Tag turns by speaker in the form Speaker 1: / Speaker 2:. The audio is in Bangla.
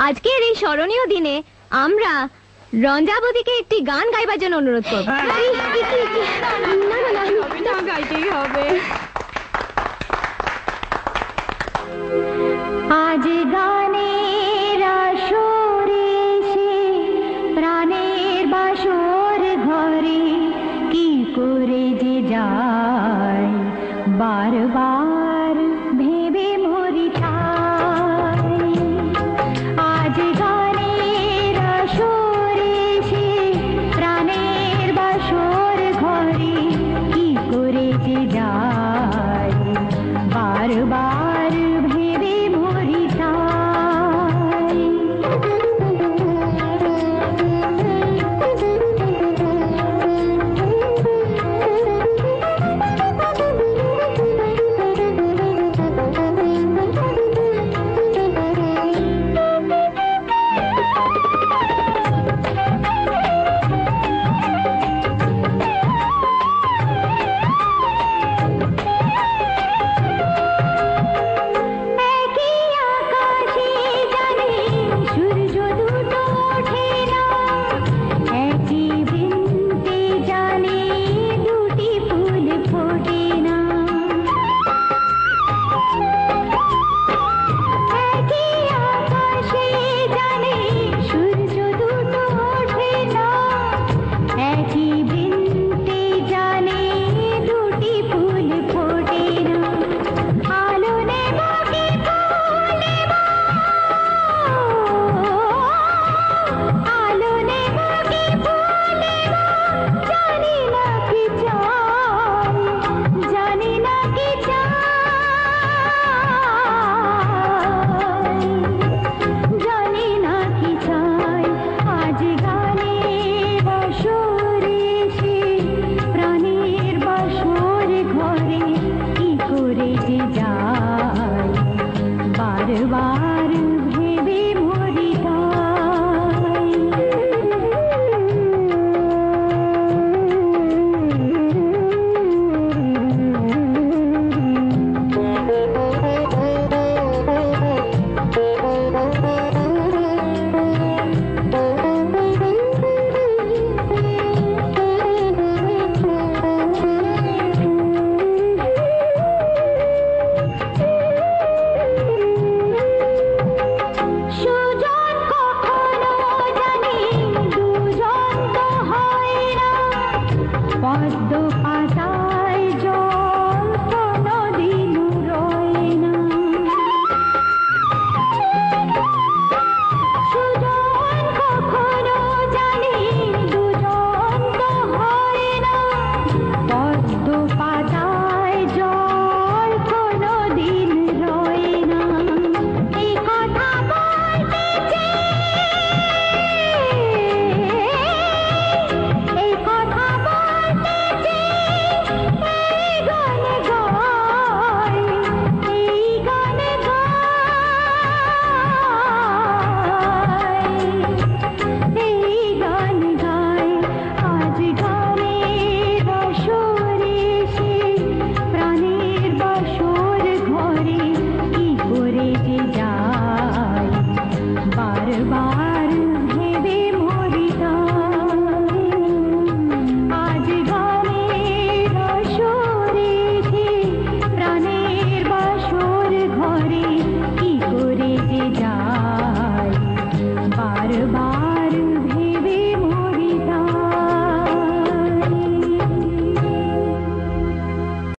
Speaker 1: আজকের এই স্মরণীয় দিনে আমরা রঞ্জাবতীকে একটি গান গাইবার জন্য অনুরোধ করব। হ্যাঁ। না গাইতেই হবে। क्या சிவா पद 吃饱。